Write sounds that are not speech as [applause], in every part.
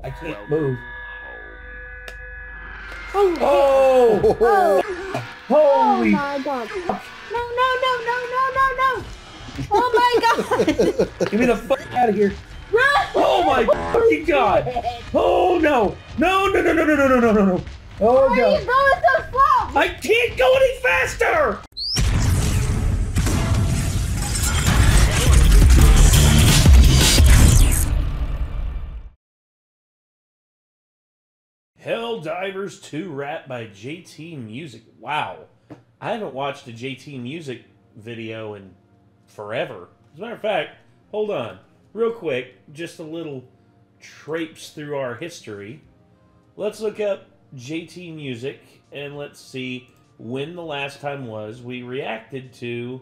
I can't move. Oh, Oh! oh, Holy! my god. No, no, no, no, no, no, no. Oh my god. Get me the fuck out of here! Run! Oh my fucking god! Oh no! No! No! No! No! No! No! No! No! No! no. Oh Why are you going so slow? I can't go any faster! Helldivers 2 rap by JT Music. Wow. I haven't watched a JT Music video in forever. As a matter of fact, hold on. Real quick, just a little traipse through our history. Let's look up JT Music and let's see when the last time was we reacted to.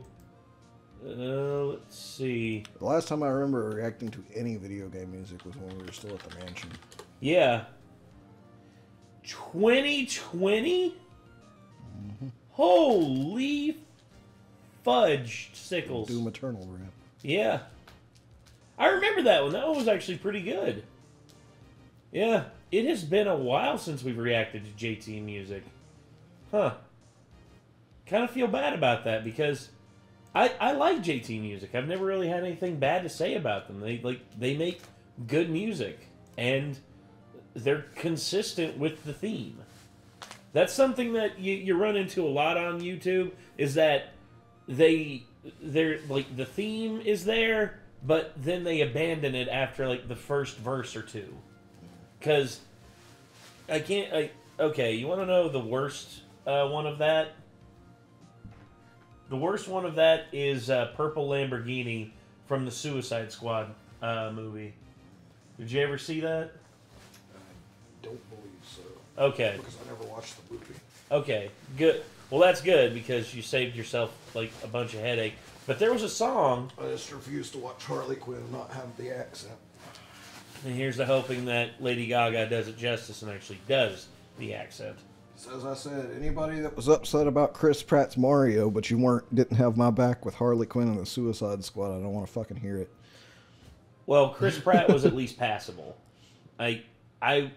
Uh, let's see. The last time I remember reacting to any video game music was when we were still at the mansion. Yeah. 2020? Holy fudge sickles. Doom Eternal rap. Yeah. I remember that one. That one was actually pretty good. Yeah. It has been a while since we've reacted to JT music. Huh. Kind of feel bad about that because I I like JT music. I've never really had anything bad to say about them. They like they make good music and they're consistent with the theme. That's something that you, you run into a lot on YouTube is that they they're like the theme is there, but then they abandon it after like the first verse or two. Cause I can't I okay, you wanna know the worst uh, one of that? The worst one of that is uh, Purple Lamborghini from the Suicide Squad uh, movie. Did you ever see that? Don't believe so. Okay. Because I never watched the movie. Okay, good. Well, that's good because you saved yourself like a bunch of headache. But there was a song, I just refuse to watch Harley Quinn and not have the accent. and here's the hoping that Lady Gaga does it justice and actually does the accent. So as I said, anybody that was upset about Chris Pratt's Mario, but you weren't didn't have my back with Harley Quinn and the Suicide Squad, I don't want to fucking hear it. Well, Chris Pratt was at least passable. I, I,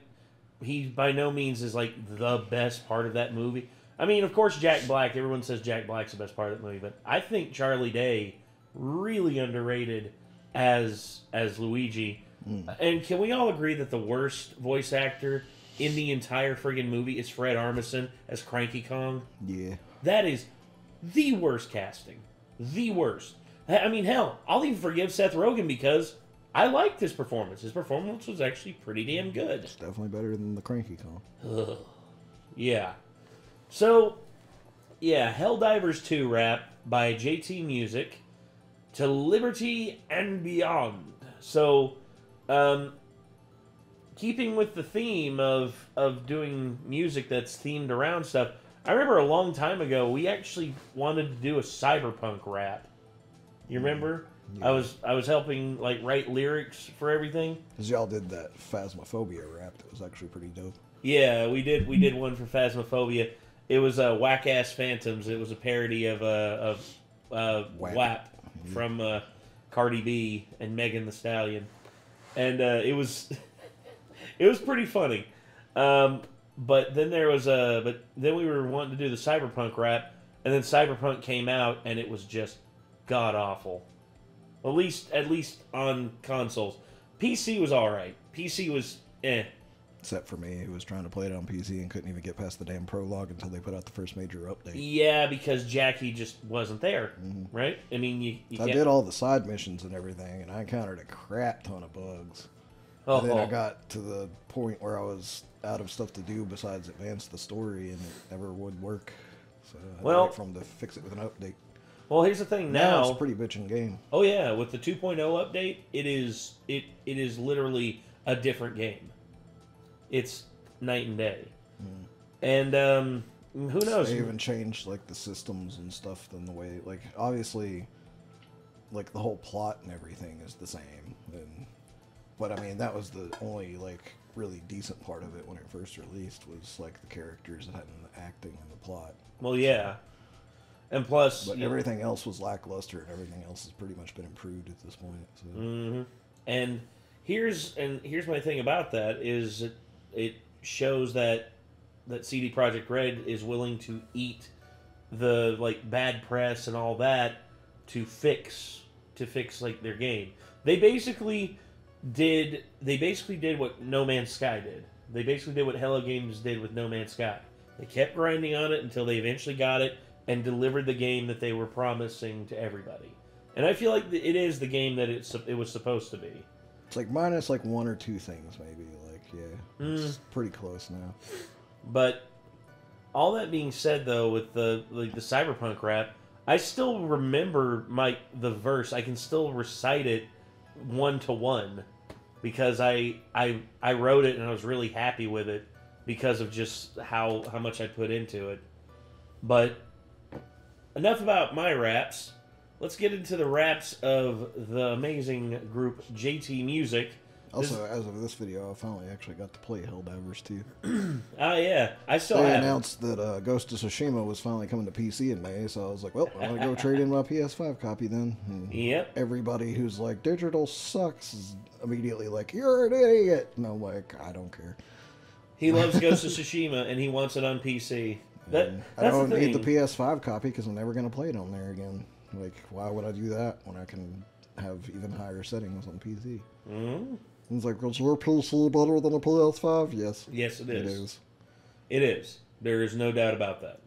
he by no means is like the best part of that movie. I mean, of course, Jack Black. Everyone says Jack Black's the best part of the movie, but I think Charlie Day really underrated as as Luigi. Hmm. And can we all agree that the worst voice actor in the entire friggin' movie is Fred Armisen as Cranky Kong? Yeah. That is the worst casting. The worst. I mean, hell, I'll even forgive Seth Rogen because I liked his performance. His performance was actually pretty damn good. It's definitely better than the Cranky Kong. Ugh. Yeah. So, yeah, Helldivers 2 rap by JT Music to Liberty and Beyond. So, um, keeping with the theme of of doing music that's themed around stuff, I remember a long time ago we actually wanted to do a cyberpunk rap. You remember? I was I was helping like write lyrics for everything. Because y'all did that Phasmophobia rap that was actually pretty dope. Yeah, we did. We did one for Phasmophobia. It was a uh, whack ass phantoms. It was a parody of uh, of uh, WAP. WAP from uh, Cardi B and Megan Thee Stallion, and uh, it was [laughs] it was pretty funny. Um, but then there was a but then we were wanting to do the cyberpunk rap, and then cyberpunk came out, and it was just god awful. At least at least on consoles, PC was all right. PC was eh. Except for me, who was trying to play it on PC and couldn't even get past the damn prologue until they put out the first major update. Yeah, because Jackie just wasn't there, right? I mean, you, you I can't. did all the side missions and everything, and I encountered a crap ton of bugs. oh, And then I oh. got to the point where I was out of stuff to do besides advance the story, and it never would work. So I Well- them to fix it with an update. Well, here's the thing. Now, Now, it's a pretty bitching game. oh yeah, with the 2.0 update, it is it it is literally a different game. It's night and day, and um, who knows? They even changed like the systems and stuff than the way like obviously like the whole plot and everything is the same and but I mean that was the only like really decent part of it when it first released was like the characters and the acting and the plot. Well, yeah, and plus, But everything else was lackluster and everything else has pretty much been improved at this point. So hmm And here's and here's my thing about that is it, it shows that that CD Projekt Red is willing to eat the like bad press and all that to fix to fix like their game. They basically did they basically did what No Man's Sky did. They basically did what Hello Games did with No Man's Sky. They kept grinding on it until they eventually got it and delivered the game that they were promising to everybody. And I feel like it is the game that it's it was supposed to be. It's like minus like one or two things, maybe. Like, yeah, it's mm. pretty close now. But all that being said, though, with the like the cyberpunk rap, I still remember my the verse. I can still recite it one to one because I I I wrote it and I was really happy with it because of just how how much I put into it. But enough about my raps. Let's get into the raps of the amazing group JT Music. Also, as of this video, I finally actually got to play Helldivers 2. [clears throat] Ah, yeah, I still They announced that uh, Ghost of Tsushima was finally coming to PC in May, so I was like, well, I'm gonna go trade in my PS5 copy then. And Yep. everybody who's like, digital sucks is immediately like, you're an idiot. And I'm like, I don't care. He loves Ghost of Tsushima and he wants it on PC. That, I don't the need the PS5 copy because I'm never gonna play it on there again. Like, why would I do that when I can have even higher settings on PC? Mhm. It's like, is your PC better than a PS5? Yes, Yes, it it is. is. It is. There is no doubt about that.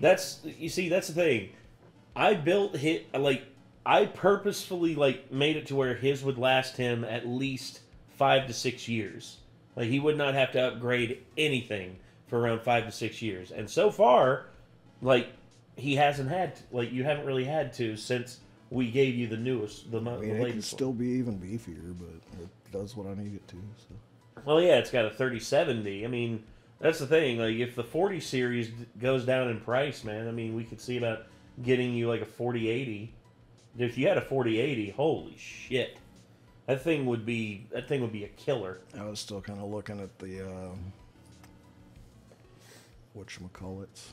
That's you see. That's the thing. I built hit like I purposefully like made it to where his would last him at least five to six years. Like he would not have to upgrade anything for around five to six years. And so far, like he hasn't had like you haven't really had to since we gave you the newest, the, I the mean, it can one. still be even beefier, but it does what I need it to. So. Well, yeah, it's got a 3070. I mean, that's the thing. Like, if the 40 series goes down in price, man, I mean, we could see about getting you like a 4080. If you had a 4080, holy shit, that thing would be that thing would be a killer. I was still kind of looking at the um, whatchamacallits.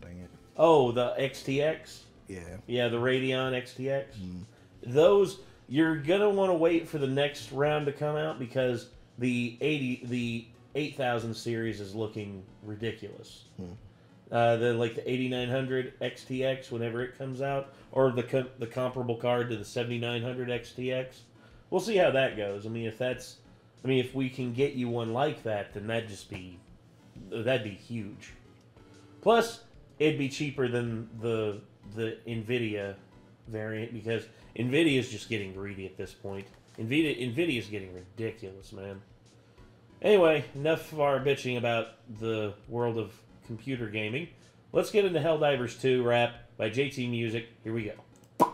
Dang it. Oh, the XTX, Yeah. yeah, the Radeon XTX. Those you're gonna want to wait for the next round to come out because the 80 the 8000 series is looking ridiculous. Uh, the like the 8900 XTX whenever it comes out, or the co- the comparable card to the 7900 XTX. We'll see how that goes. I mean, if that's, I mean, if we can get you one like that, then that'd just be, that'd be huge. Plus, it'd be cheaper than the the Nvidia variant because Nvidia is just getting greedy at this point. Nvidia Nvidia is getting ridiculous, man. Anyway, enough of our bitching about the world of computer gaming. Let's get into Helldivers 2 rap by JT Music. Here we go. All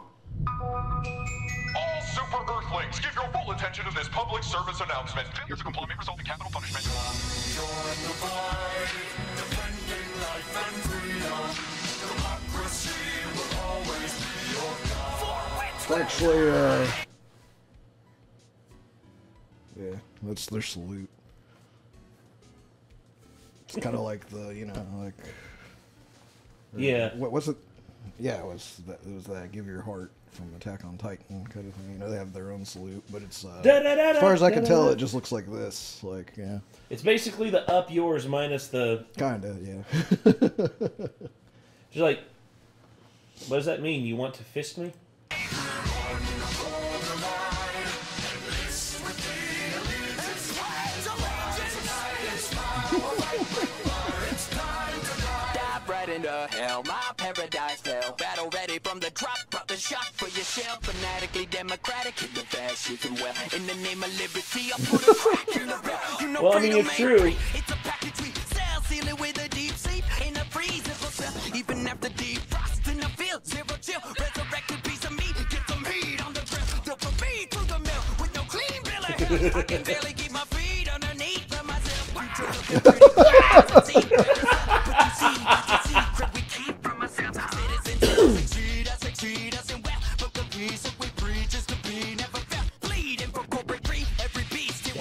super Earthlings, give your full attention to this public service announcement. Failure to comply may result in capital punishment. Actually, uh. Yeah, that's their salute. It's kind of [laughs] like the, you know, like. Yeah. What was it? Yeah, it was that. It was that "Give Your Heart" from Attack on Titan kind of thing. You know, they have their own salute, but it's uh, Da-da-da-da, as far as I can tell, it just looks like this. Like, yeah, It's basically the up yours minus the. kind of, yeah. Just like, what does that mean? You want to fist me? Hell, my paradise fell. Battle ready from the drop, brought the shot for yourself. Fanatically democratic, hit the fast shooting well. In the name of liberty, I put a crack in the rail. You know Well, I mean, it's true. It's a package we sell, seal it with a deep sleep. In a freezer for sale, even after deep frost in the field. Zero chill, resurrected piece of meat. Get some heat on the grill. Dopamine through the mill with no clean bill of health. I can barely keep my feet underneath myself. [laughs]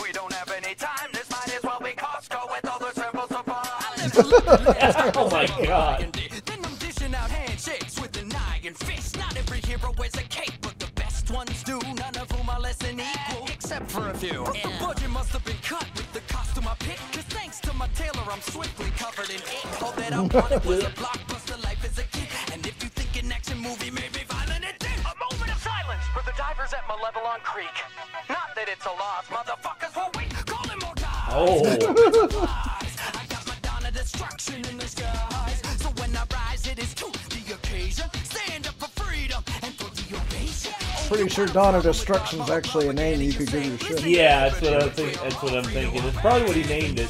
We don't have any time. This might as well be Costco with all the simple supplies. [laughs] Oh my god. Then I'm dishing out handshakes with an iron fist. Not every hero wears a cape, but the best ones do. None of whom are less than equal, except for a few. The budget must have been cut with the costume I picked. Cause thanks to my tailor, I'm swiftly covered in ink. All that I wanted was a [laughs] blockbuster life as a kid. And if you think an action movie may be violent, it did. A moment of silence for the divers at Creek. Not that it's a loss, motherfuckers. Oh, is Pretty sure Dawn of Destruction's actually a name you could give your ship. yeah, that's what I think. That's what I'm thinking. It's probably what he named it.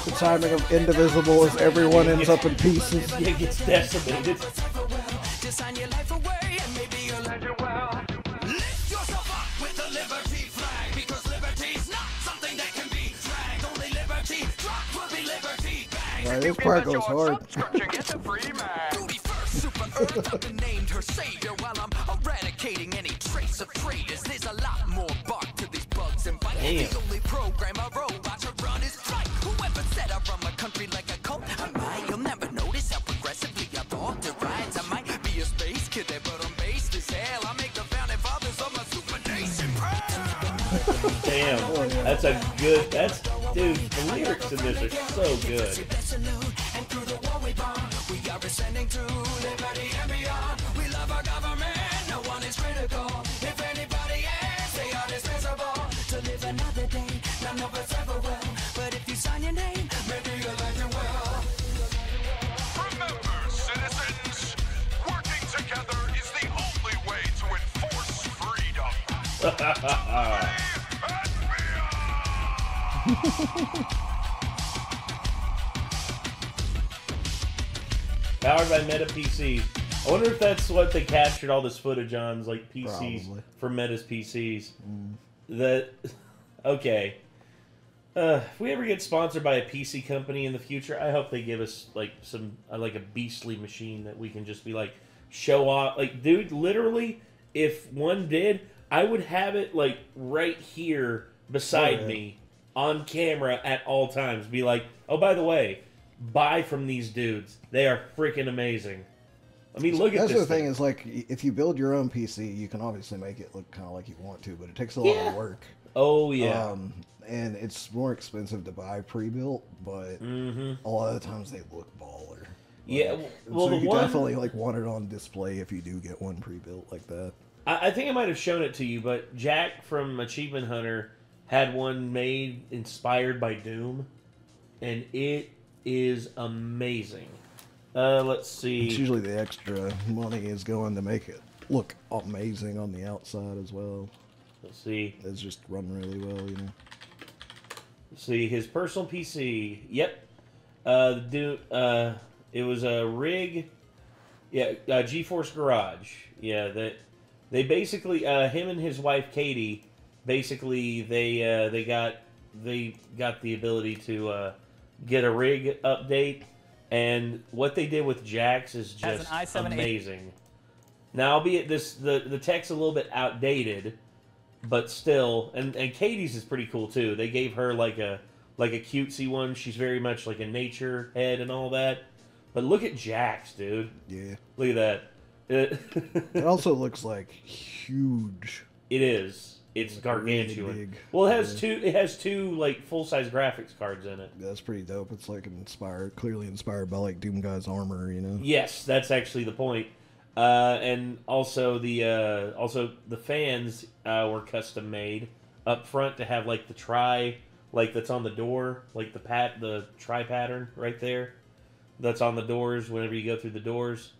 Like the timing of Indivisible as everyone ends up in pieces. [laughs] It gets decimated. Just sign your life away and maybe you'll learn your well. Lift yourself up with the liberty flag because liberty's not something that can be dragged. Only liberty drop will be liberty bags. Right, this part goes hard. Duty first, super earth, I've named her savior while I'm eradicating any trace of traitors. There's a lot more bark to these bugs and bites. The only program a robot should run is flight. Whoever said I run my country like a cult, I might. You'll never notice how progressively I thought it rides. I might be a space kid but I'm based as hell. I make the founding fathers of my super nation proud. Damn, that's a good. That's dude. The lyrics in this are so good. Powered by Meta PCs. I wonder if that's what they captured all this footage on, is like PCs Probably. for Meta's PCs. That [laughs] okay. Uh, if we ever get sponsored by a PC company in the future, I hope they give us like some uh, like a beastly machine that we can just be like show off. Like, dude, literally, if one did, I would have it like right here beside Oh, me on camera at all times. Be like, oh, by the way, buy from these dudes. They are freaking amazing. I mean, look at That's this the thing is like if you build your own PC, you can obviously make it look kind of like you want to, but it takes a lot Yeah. of work. Oh yeah. Um, and it's more expensive to buy pre-built, but a lot of the times they look baller. yeah. Well, so you one definitely like want it on display if you do get one pre-built like that. I, I think I might have shown it to you, but Jack from Achievement Hunter had one made inspired by Doom, and it is amazing. Uh, let's see. It's usually the extra money is going to make it look amazing on the outside as well. Let's see. It's just run really well, you know. Let's see his personal PC. Yep. Uh, Doom. Uh, it was a rig. Yeah, uh, GeForce Garage. Yeah, that they basically uh, him and his wife Katie. Basically, they uh, they got they got the ability to uh, get a rig update, and what they did with Jack's is Has an just i7 amazing. Now, albeit this the the tech's a little bit outdated, but still, and and Katie's is pretty cool too. They gave her like a like a cutesy one. She's very much like a nature head and all that. But look at Jack's, dude. Yeah. Look at that. It, also looks like huge. it is. It's Like really gargantuan. big. Well, it has Yeah. two. It has two like full size graphics cards in it. That's pretty dope. It's like inspired, clearly inspired by like Doom Guy's armor, you know. Yes, that's actually the point. Uh, and also the uh, also the fans uh, were custom made up front to have like the tri like that's on the door, like the pat the tri pattern right there. That's on the doors whenever you go through the doors.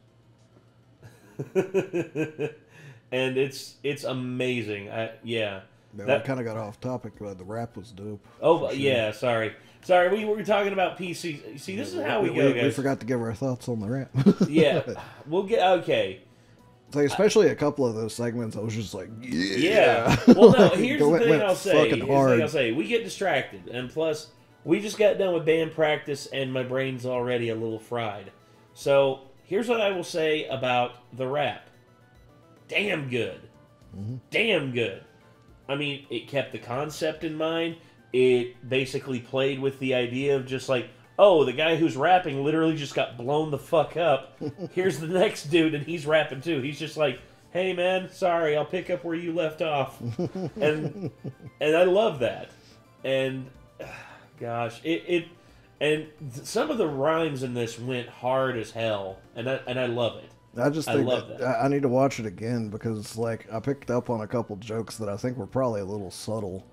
[laughs] and it's it's amazing. I, yeah. No, That- kind of got off topic, but the rap was dope. Oh sure. yeah, sorry. Sorry, we were talking about PC. See, this is how we, go, we, guys. we forgot to give our thoughts on the rap. [laughs] Yeah, [laughs] we'll get okay. like especially a couple of those segments, I was just like, yeah. Yeah. Well, no. Here's the thing I'll say. Here's the thing. I'll say. We get distracted, and plus, we just got done with band practice, and my brain's already a little fried. So here's what I will say about the rap. Damn good. Mm-hmm. Damn good. I mean, it kept the concept in mind. It basically played with the idea of just like, oh, the guy who's rapping literally just got blown the fuck up. [laughs] Here's the next dude, and he's rapping too. He's just like, hey man, sorry, I'll pick up where you left off, [laughs] and and I love that. And [sighs] gosh, it it and th- some of the rhymes in this went hard as hell, and I and I love it. I just I think love that, that. I I need to watch it again because like I picked up on a couple jokes that I think were probably a little subtle.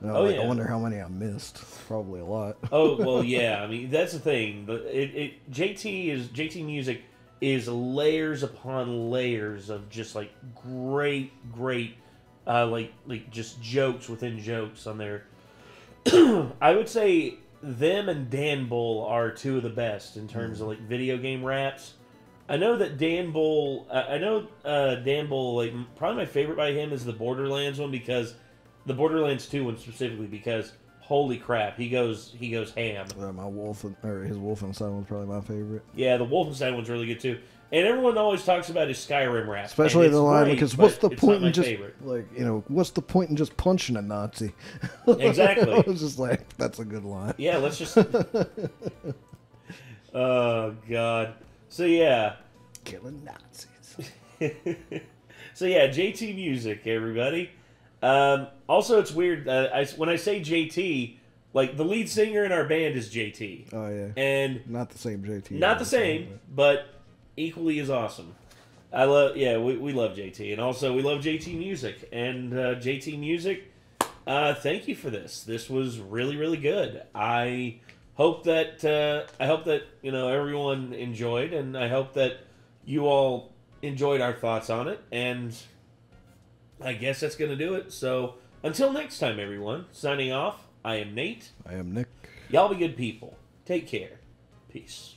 You know, Oh, like, yeah. I wonder how many I missed. Probably a lot. [laughs] Oh well, [laughs] yeah. I mean, that's the thing. But it, it JT is JT music is layers upon layers of just like great, great, uh, like like just jokes within jokes on there. [clears throat] I would say them and Dan Bull are two of the best in terms of like video game raps. I know that Dan Bull. I I know uh, Dan Bull. Like probably my favorite by him is the Borderlands one because the Borderlands two one specifically because holy crap he goes he goes ham. Uh, my wolf or his Wolfenstein was probably my favorite. Yeah, the Wolfenstein one's really good too. And everyone always talks about his Skyrim rap, Especially the line great, because what's the point in just favorite. like you know what's the point in just punching a Nazi? [laughs] Exactly. [laughs] I was just like that's a good line. Yeah, let's just. [laughs] oh God. So yeah, Killing Nazis. so yeah, JT Music, everybody. Um, also, it's weird. Uh, I, when I say JT, like the lead singer in our band is JT, Oh yeah, and not the same JT. not the same, but equally as awesome. I love, yeah, we, we love JT, and also we love JT Music and uh, JT Music. Uh, thank you for this. This was really, really good. I hope that uh, I hope that you know everyone enjoyed, and I hope that you all enjoyed our thoughts on it. And I guess that's gonna do it. So until next time, everyone. Signing off. I am Nate. I am Nick. Y'all be good people. Take care. Peace.